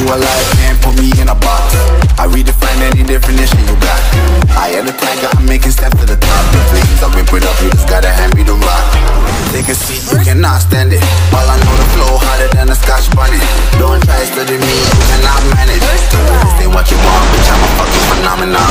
you alive and put me in a box. I redefine any definition you got. I am the tiger, I'm making steps to the top. The things I've been put up, you just gotta hand me the rock. Take a seat, you cannot stand it. All I know the flow harder than a scotch bonnet. Don't try studying me, you cannot manage. Stay what you want, bitch, I'm a fucking phenomenon.